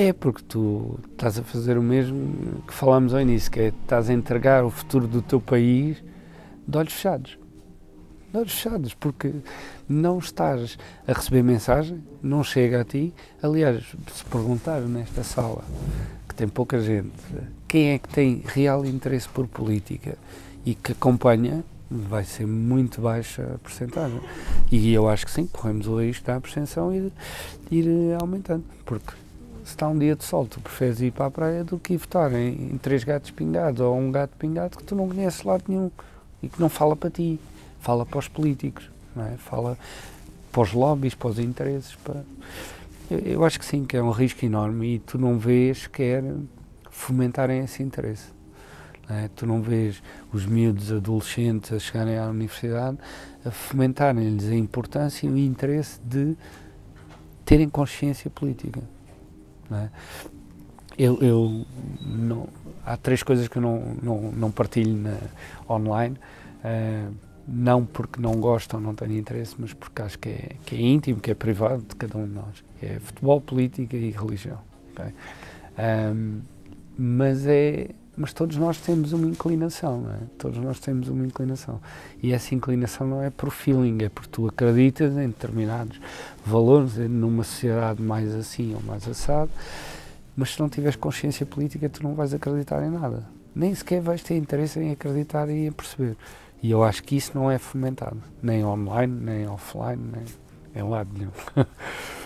É, porque tu estás a fazer o mesmo que falámos ao início, que é estás a entregar o futuro do teu país de olhos fechados. De olhos fechados, porque não estás a receber mensagem, não chega a ti. Aliás, se perguntar nesta sala, que tem pouca gente, quem é que tem real interesse por política e que acompanha, vai ser muito baixa a porcentagem. E eu acho que sim, corremos o risco da abstenção ir, ir aumentando, porque se está um dia de sol, tu preferes ir para a praia do que ir votar em, em três gatos pingados ou um gato pingado que tu não conheces lado nenhum e que não fala para ti, fala para os políticos, não é? fala para os lobbies, para os interesses. Para... Eu, eu acho que sim, que é um risco enorme e tu não vês quer fomentarem esse interesse. É? Tu não vês os miúdos adolescentes a chegarem à universidade a fomentarem-lhes a importância e o interesse de terem consciência política. É? Eu, eu não, há três coisas que eu não, não, não partilho na, online, uh, não porque não gosto ou não tenho interesse, mas porque acho que é, que é íntimo, que é privado de cada um de nós. É futebol, política e religião. Okay? Um, mas é mas todos nós temos uma inclinação, não é? Todos nós temos uma inclinação. E essa inclinação não é por feeling, é porque tu acreditas em determinados valores, numa sociedade mais assim ou mais assado, mas se não tiveres consciência política, tu não vais acreditar em nada. Nem sequer vais ter interesse em acreditar e em perceber. E eu acho que isso não é fomentado, nem online, nem offline, nem em lado nenhum.